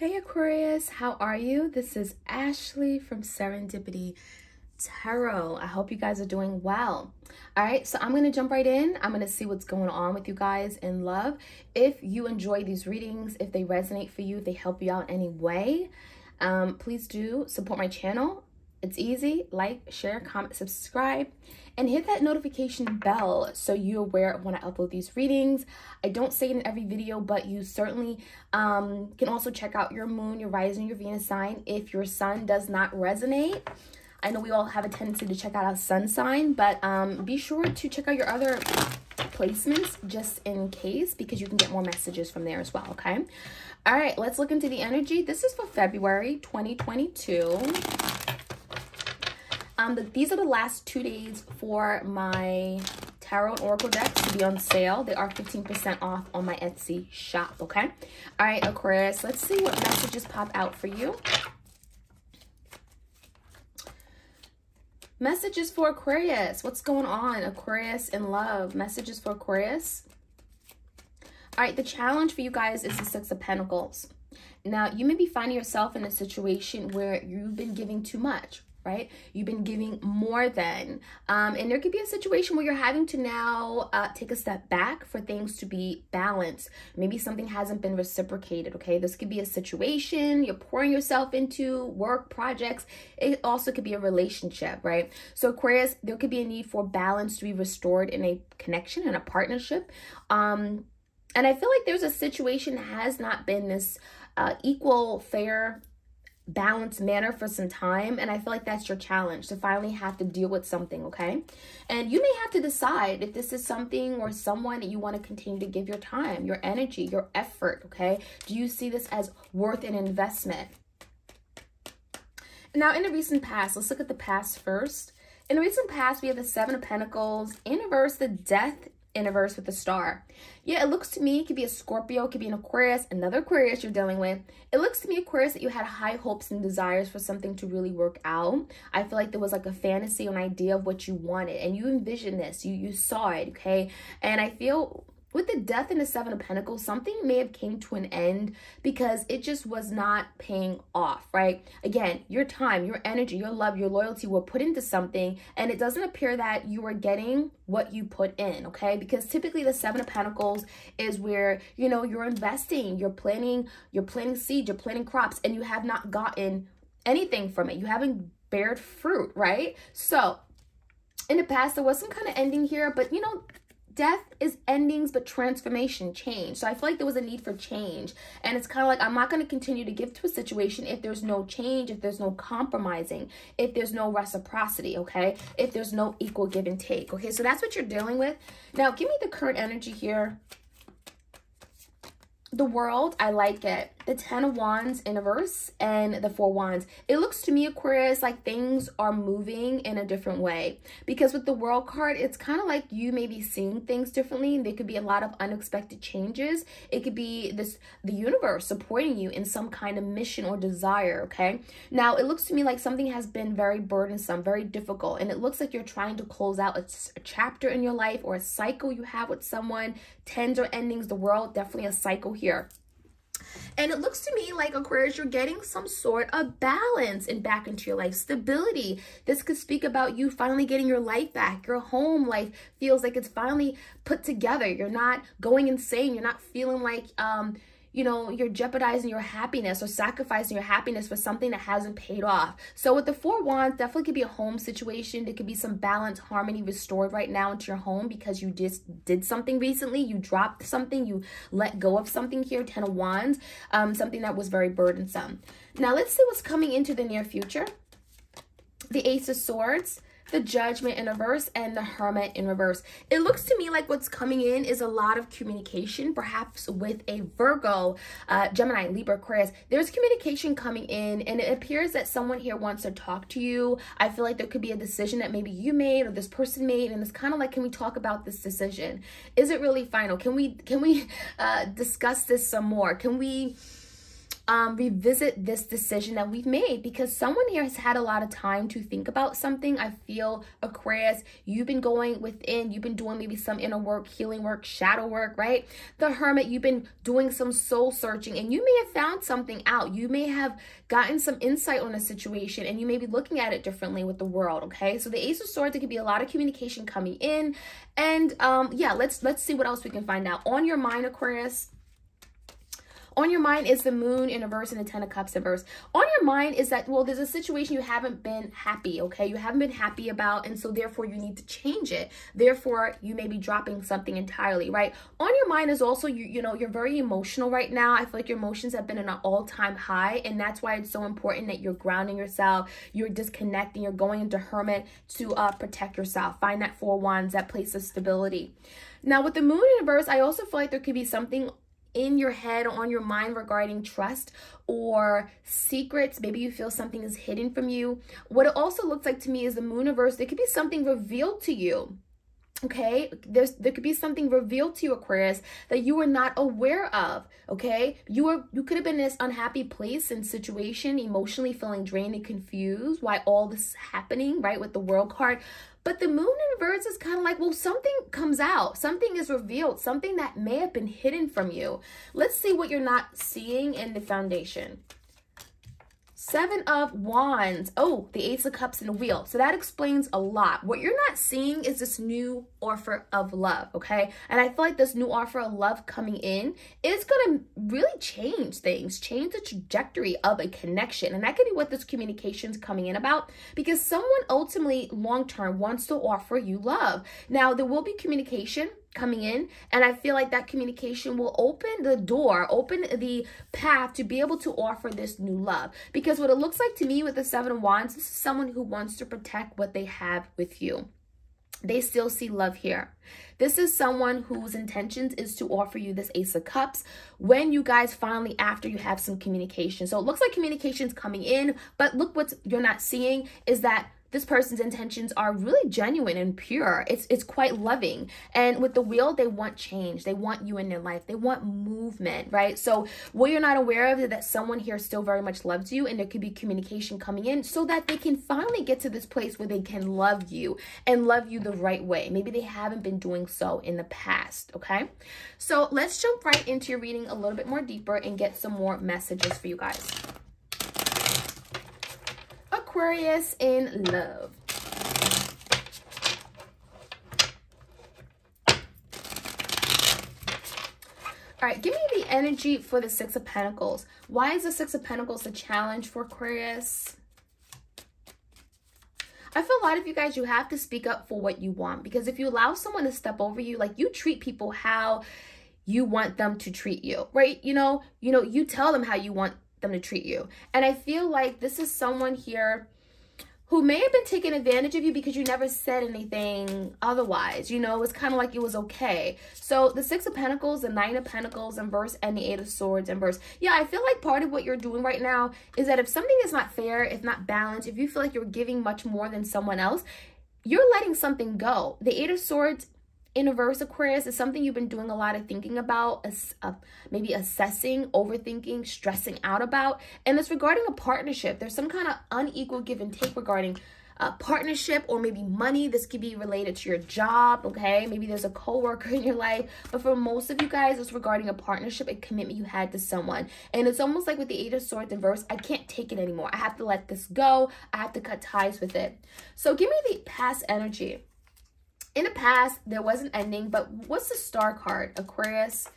Hey Aquarius, how are you? This is Ashley from Serendipity Tarot. I hope you guys are doing well. All right, so I'm going to jump right in. I'm going to see what's going on with you guys in love. If you enjoy these readings, if they resonate for you, if they help you out in any way, um, please do support my channel. It's easy. Like, share, comment, subscribe, and hit that notification bell so you're aware of when I upload these readings. I don't say it in every video, but you certainly um, can also check out your moon, your rising, your Venus sign if your sun does not resonate. I know we all have a tendency to check out our sun sign, but um, be sure to check out your other placements just in case because you can get more messages from there as well, okay? All right, let's look into the energy. This is for February 2022. Um, the, these are the last two days for my tarot and oracle decks to be on sale. They are 15% off on my Etsy shop, okay? All right, Aquarius, let's see what messages pop out for you. Messages for Aquarius. What's going on? Aquarius in love. Messages for Aquarius. All right, the challenge for you guys is the Six of Pentacles. Now, you may be finding yourself in a situation where you've been giving too much, right? You've been giving more than. Um, and there could be a situation where you're having to now uh, take a step back for things to be balanced. Maybe something hasn't been reciprocated, okay? This could be a situation you're pouring yourself into, work, projects. It also could be a relationship, right? So Aquarius, there could be a need for balance to be restored in a connection and a partnership. Um, and I feel like there's a situation that has not been this uh, equal, fair, balanced manner for some time and i feel like that's your challenge to finally have to deal with something okay? And you may have to decide if this is something or someone that you want to continue to give your time your energy your effort okay? Do you see this as worth an investment? Now in the recent past let's look at the past first. In the recent past we have the seven of pentacles. In reverse the death in a verse with a star. Yeah, it looks to me, it could be a Scorpio, it could be an Aquarius, another Aquarius you're dealing with. It looks to me, Aquarius, that you had high hopes and desires for something to really work out. I feel like there was like a fantasy, an idea of what you wanted, and you envisioned this, you, you saw it, okay? And I feel with the death in the seven of pentacles something may have came to an end because it just was not paying off right? Again your time your energy your love your loyalty were put into something and it doesn't appear that you are getting what you put in okay? Because typically the seven of pentacles is where you know you're investing you're planting you're planting seeds you're planting crops and you have not gotten anything from it. You haven't bared fruit right? So in the past there was some kind of ending here but you know death is endings but transformation change. So i feel like there was a need for change. And it's kind of like i'm not going to continue to give to a situation if there's no change if there's no compromising if there's no reciprocity okay? If there's no equal give and take okay? So that's what you're dealing with. Now give me the current energy here. The world, I like it. The Ten of Wands in reverse and the Four Wands. It looks to me, Aquarius, like things are moving in a different way. Because with the World card, it's kind of like you may be seeing things differently. There could be a lot of unexpected changes. It could be this the universe supporting you in some kind of mission or desire, okay? Now, it looks to me like something has been very burdensome, very difficult. And it looks like you're trying to close out a, a chapter in your life or a cycle you have with someone. Tens or endings, the world, definitely a cycle here. And it looks to me like Aquarius, you're getting some sort of balance and back into your life, stability. This could speak about you finally getting your life back. Your home life feels like it's finally put together. You're not going insane. You're not feeling like um, you know, you're jeopardizing your happiness or sacrificing your happiness for something that hasn't paid off. So with the four wands, definitely could be a home situation. There could be some balance, harmony restored right now into your home because you just did something recently. You dropped something, you let go of something here, ten of wands, um, something that was very burdensome. Now let's see what's coming into the near future. The Ace of Swords the judgment in reverse and the hermit in reverse. It looks to me like what's coming in is a lot of communication, perhaps with a Virgo, uh, Gemini, Libra, Aquarius. There's communication coming in and it appears that someone here wants to talk to you. I feel like there could be a decision that maybe you made or this person made and it's kind of like, can we talk about this decision? Is it really final? Can we, can we uh, discuss this some more? Can we um, revisit this decision that we've made because someone here has had a lot of time to think about something. I feel Aquarius, you've been going within, you've been doing maybe some inner work, healing work, shadow work, right? The Hermit, you've been doing some soul searching and you may have found something out. You may have gotten some insight on a situation and you may be looking at it differently with the world, okay? So the Ace of Swords, there could be a lot of communication coming in. And um, yeah, let's let's see what else we can find out. On your mind, Aquarius, on your mind is the moon in a verse and the ten of cups in verse. On your mind is that, well, there's a situation you haven't been happy, okay? You haven't been happy about, and so therefore you need to change it. Therefore, you may be dropping something entirely, right? On your mind is also, you, you know, you're very emotional right now. I feel like your emotions have been in an all-time high, and that's why it's so important that you're grounding yourself, you're disconnecting, you're going into hermit to uh, protect yourself. Find that four wands, that place of stability. Now, with the moon in reverse, I also feel like there could be something in your head on your mind regarding trust or secrets. Maybe you feel something is hidden from you. What it also looks like to me is the moon mooniverse. There could be something revealed to you okay there's there could be something revealed to you aquarius that you were not aware of okay you were you could have been in this unhappy place and situation emotionally feeling drained and confused why all this is happening right with the world card but the moon in reverse is kind of like, well, something comes out, something is revealed, something that may have been hidden from you. Let's see what you're not seeing in the foundation. Seven of Wands. Oh, the Ace of Cups and the Wheel. So that explains a lot. What you're not seeing is this new offer of love, okay? And I feel like this new offer of love coming in is going to really change things, change the trajectory of a connection. And that could be what this communication is coming in about because someone ultimately long-term wants to offer you love. Now, there will be communication coming in and i feel like that communication will open the door open the path to be able to offer this new love. Because what it looks like to me with the seven of wands this is someone who wants to protect what they have with you. They still see love here. This is someone whose intentions is to offer you this ace of cups when you guys finally after you have some communication. So it looks like communication's coming in but look what you're not seeing is that this person's intentions are really genuine and pure. It's it's quite loving. And with the wheel, they want change. They want you in their life. They want movement, right? So what you're not aware of is that someone here still very much loves you and there could be communication coming in so that they can finally get to this place where they can love you and love you the right way. Maybe they haven't been doing so in the past, okay? So let's jump right into your reading a little bit more deeper and get some more messages for you guys. Aquarius in love. All right, give me the energy for the Six of Pentacles. Why is the Six of Pentacles a challenge for Aquarius? I feel a lot of you guys, you have to speak up for what you want because if you allow someone to step over you, like you treat people how you want them to treat you, right? You know, you know, you tell them how you want them to treat you. And I feel like this is someone here who may have been taking advantage of you because you never said anything otherwise. You know, it's kind of like it was okay. So the Six of Pentacles, the Nine of Pentacles in verse, and the Eight of Swords in verse. Yeah, I feel like part of what you're doing right now is that if something is not fair, if not balanced, if you feel like you're giving much more than someone else, you're letting something go. The Eight of Swords in a verse Aquarius is something you've been doing a lot of thinking about, uh, maybe assessing, overthinking, stressing out about. And it's regarding a partnership. There's some kind of unequal give and take regarding a partnership or maybe money. This could be related to your job, okay? Maybe there's a coworker in your life. But for most of you guys, it's regarding a partnership, a commitment you had to someone. And it's almost like with the Eight of Swords in verse, I can't take it anymore. I have to let this go. I have to cut ties with it. So give me the past energy in the past, there was an ending, but what's the star card? Aquarius.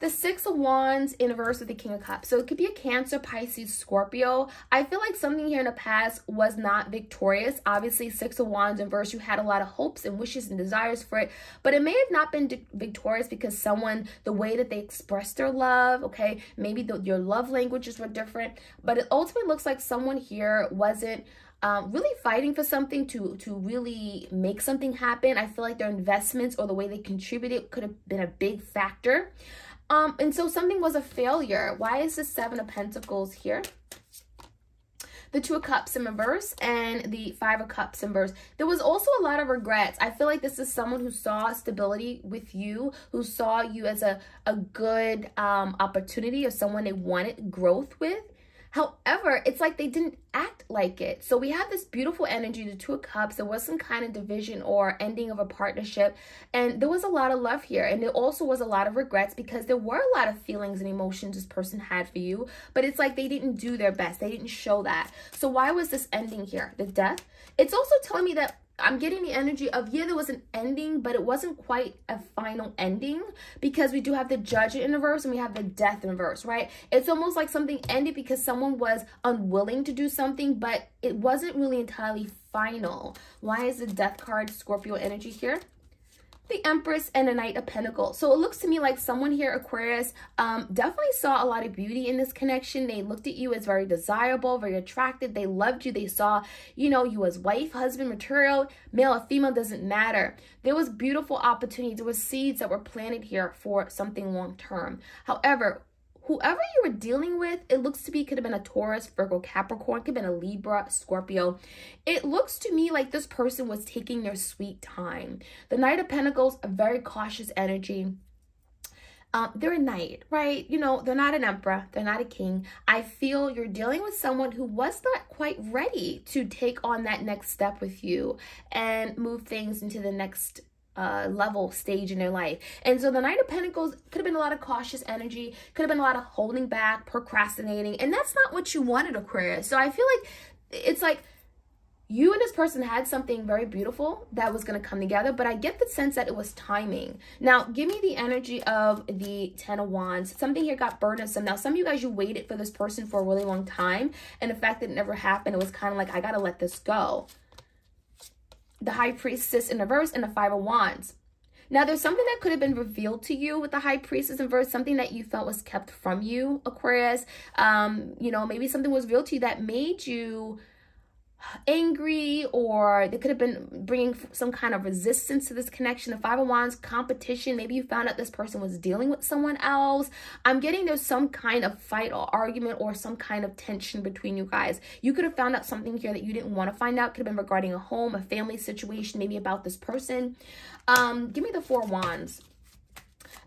The Six of Wands in reverse with the King of Cups. So it could be a Cancer, Pisces, Scorpio. I feel like something here in the past was not victorious. Obviously, Six of Wands in reverse, you had a lot of hopes and wishes and desires for it. But it may have not been victorious because someone, the way that they expressed their love, okay, maybe the, your love languages were different. But it ultimately looks like someone here wasn't um, really fighting for something to to really make something happen. I feel like their investments or the way they contributed could have been a big factor. Um, and so something was a failure. Why is the Seven of Pentacles here? the Two of Cups in reverse and the Five of Cups in reverse. There was also a lot of regrets. I feel like this is someone who saw stability with you, who saw you as a, a good um, opportunity or someone they wanted growth with. However, it's like they didn't act like it. So we have this beautiful energy, the Two of Cups. There was some kind of division or ending of a partnership. And there was a lot of love here. And there also was a lot of regrets because there were a lot of feelings and emotions this person had for you. But it's like they didn't do their best. They didn't show that. So why was this ending here? The death? It's also telling me that I'm getting the energy of, yeah, there was an ending, but it wasn't quite a final ending because we do have the judge in reverse and we have the death in reverse, right? It's almost like something ended because someone was unwilling to do something, but it wasn't really entirely final. Why is the death card Scorpio energy here? The Empress and the Knight of Pentacles. So it looks to me like someone here, Aquarius, um, definitely saw a lot of beauty in this connection. They looked at you as very desirable, very attractive. They loved you. They saw, you know, you as wife, husband, material, male or female, doesn't matter. There was beautiful opportunities. There were seeds that were planted here for something long term. However, whoever you were dealing with, it looks to be could have been a Taurus, Virgo, Capricorn, could have been a Libra, Scorpio. It looks to me like this person was taking their sweet time. The Knight of Pentacles, a very cautious energy. Um, they're a knight, right? You know, they're not an emperor, they're not a king. I feel you're dealing with someone who was not quite ready to take on that next step with you and move things into the next uh, level stage in their life. And so the Knight of Pentacles could have been a lot of cautious energy, could have been a lot of holding back, procrastinating, and that's not what you wanted, Aquarius. So I feel like it's like you and this person had something very beautiful that was going to come together, but I get the sense that it was timing. Now, give me the energy of the Ten of Wands. Something here got burdensome. Now, some of you guys, you waited for this person for a really long time, and the fact that it never happened, it was kind of like, I got to let this go the High Priestess in reverse, and the Five of Wands. Now, there's something that could have been revealed to you with the High Priestess in verse, something that you felt was kept from you, Aquarius. Um, you know, maybe something was revealed to you that made you angry or they could have been bringing some kind of resistance to this connection. The Five of Wands competition. Maybe you found out this person was dealing with someone else. I'm getting there's some kind of fight or argument or some kind of tension between you guys. You could have found out something here that you didn't want to find out. Could have been regarding a home, a family situation, maybe about this person. Um, give me the Four Wands.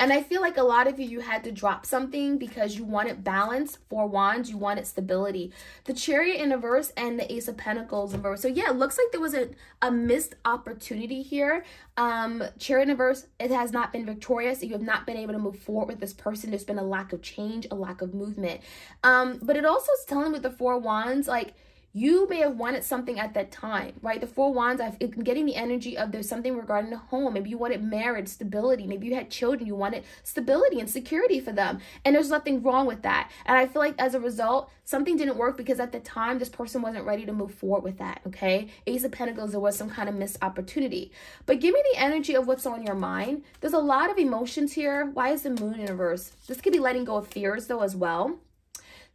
And I feel like a lot of you, you had to drop something because you wanted balance. Four Wands, you wanted stability. The Chariot in reverse and the Ace of Pentacles in reverse. So yeah, it looks like there was a, a missed opportunity here. Um, Chariot in reverse, it has not been victorious. You have not been able to move forward with this person. There's been a lack of change, a lack of movement. Um, but it also is telling with the Four Wands, like, you may have wanted something at that time, right? The Four Wands, I'm getting the energy of there's something regarding the home. Maybe you wanted marriage, stability. Maybe you had children, you wanted stability and security for them. And there's nothing wrong with that. And I feel like as a result, something didn't work because at the time, this person wasn't ready to move forward with that, okay? Ace of Pentacles, there was some kind of missed opportunity. But give me the energy of what's on your mind. There's a lot of emotions here. Why is the moon in reverse? This could be letting go of fears, though, as well.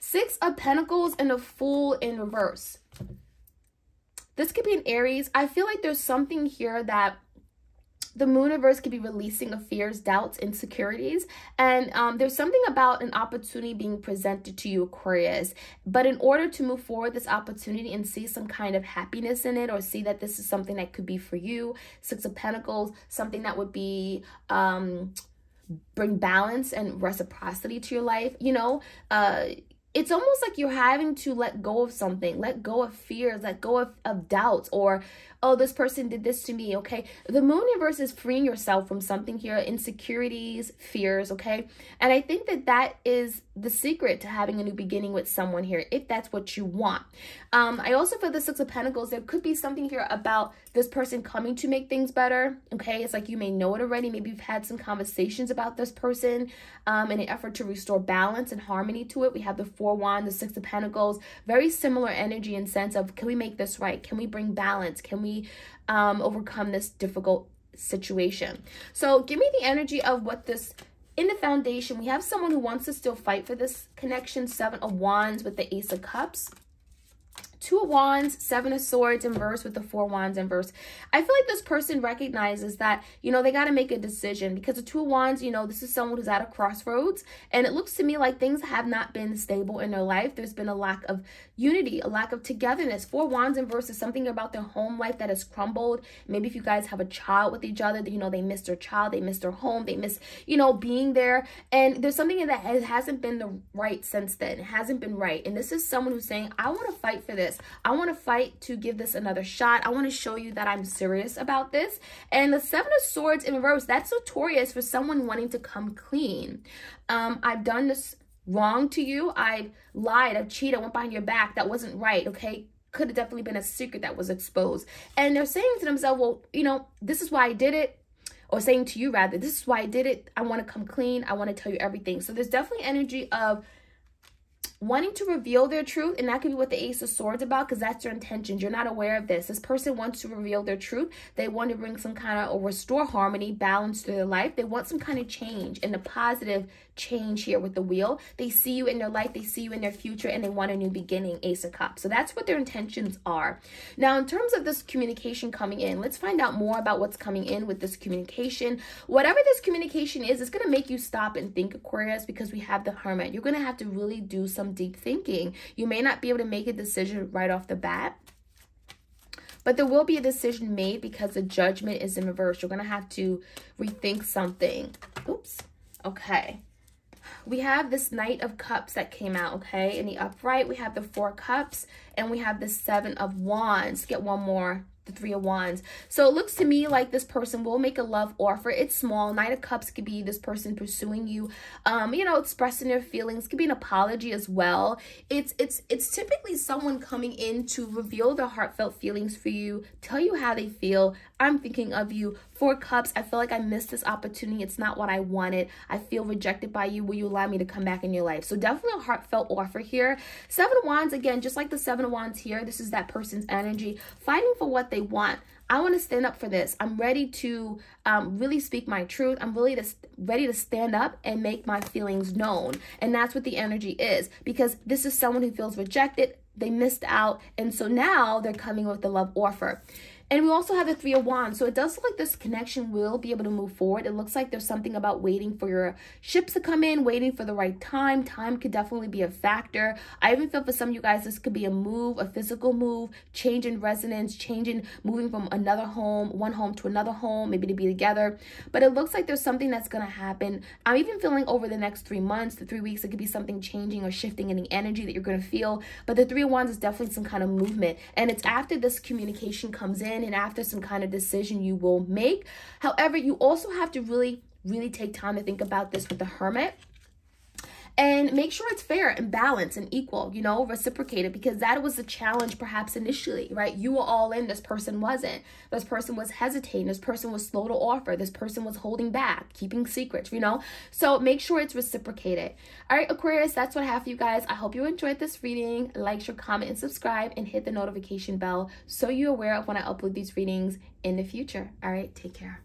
Six of Pentacles and a Fool in reverse. This could be an Aries. I feel like there's something here that the moon reverse could be releasing of fears, doubts, insecurities. And um, there's something about an opportunity being presented to you, Aquarius. But in order to move forward this opportunity and see some kind of happiness in it or see that this is something that could be for you, Six of Pentacles, something that would be... Um, bring balance and reciprocity to your life you know uh it's almost like you're having to let go of something, let go of fears, let go of, of doubts, or oh, this person did this to me, okay? The moon universe is freeing yourself from something here, insecurities, fears, okay? And I think that that is the secret to having a new beginning with someone here, if that's what you want. Um, I also feel the Six of Pentacles, there could be something here about this person coming to make things better, okay? It's like you may know it already. Maybe you've had some conversations about this person um, in an effort to restore balance and harmony to it. We have the Four Wands, the Six of Pentacles, very similar energy and sense of, can we make this right? Can we bring balance? Can we um, overcome this difficult situation. So give me the energy of what this in the foundation, we have someone who wants to still fight for this connection. Seven of Wands with the Ace of Cups. Two of Wands, Seven of Swords in verse with the Four Wands in verse. I feel like this person recognizes that, you know, they got to make a decision because the Two of Wands, you know, this is someone who's at a crossroads. And it looks to me like things have not been stable in their life. There's been a lack of unity, a lack of togetherness. Four Wands in verse is something about their home life that has crumbled. Maybe if you guys have a child with each other, you know, they miss their child, they miss their home, they miss, you know, being there. And there's something in that hasn't been the right since then. It hasn't been right. And this is someone who's saying, I want to fight for this. I want to fight to give this another shot. I want to show you that I'm serious about this. And the Seven of Swords in reverse, that's notorious for someone wanting to come clean. Um, I've done this wrong to you. I've lied, I've cheated, I went behind your back. That wasn't right, okay? Could have definitely been a secret that was exposed. And they're saying to themselves, well, you know, this is why I did it or saying to you rather, this is why I did it. I want to come clean. I want to tell you everything. So there's definitely energy of wanting to reveal their truth and that could be what the ace of swords about because that's their intentions. You're not aware of this. This person wants to reveal their truth. They want to bring some kind of or restore harmony balance to their life. They want some kind of change and a positive change here with the wheel they see you in their life they see you in their future and they want a new beginning ace of cups so that's what their intentions are now in terms of this communication coming in let's find out more about what's coming in with this communication whatever this communication is it's going to make you stop and think aquarius because we have the hermit you're going to have to really do some deep thinking. You may not be able to make a decision right off the bat, but there will be a decision made because the judgment is in reverse. You're going to have to rethink something. Oops. Okay. We have this Knight of Cups that came out, okay? In the upright, we have the Four Cups, and we have the Seven of Wands. Get one more the three of wands. So it looks to me like this person will make a love offer. It's small. Knight of cups could be this person pursuing you. Um you know expressing their feelings. Could be an apology as well. It's it's it's typically someone coming in to reveal their heartfelt feelings for you tell you how they feel. I'm thinking of you. Four cups i feel like i missed this opportunity. It's not what i wanted. I feel rejected by you. Will you allow me to come back in your life? So definitely a heartfelt offer here. Seven of wands again just like the seven of wands here this is that person's energy. Fighting for what they want. I want to stand up for this. I'm ready to um, really speak my truth. I'm really to, ready to stand up and make my feelings known. And that's what the energy is because this is someone who feels rejected. They missed out. And so now they're coming with the love offer. And we also have the Three of Wands. So it does look like this connection will be able to move forward. It looks like there's something about waiting for your ships to come in, waiting for the right time. Time could definitely be a factor. I even feel for some of you guys, this could be a move, a physical move, change in residence, changing, moving from another home, one home to another home, maybe to be together. But it looks like there's something that's going to happen. I'm even feeling over the next three months, the three weeks, it could be something changing or shifting in the energy that you're going to feel. But the Three of Wands is definitely some kind of movement. And it's after this communication comes in and after some kind of decision you will make. However, you also have to really, really take time to think about this with the hermit and make sure it's fair and balanced and equal, you know, reciprocated because that was the challenge perhaps initially, right? You were all in, this person wasn't. This person was hesitating, this person was slow to offer, this person was holding back, keeping secrets, you know? So make sure it's reciprocated. All right, Aquarius, that's what I have for you guys. I hope you enjoyed this reading. Like, share, comment, and subscribe, and hit the notification bell so you're aware of when I upload these readings in the future. All right, take care.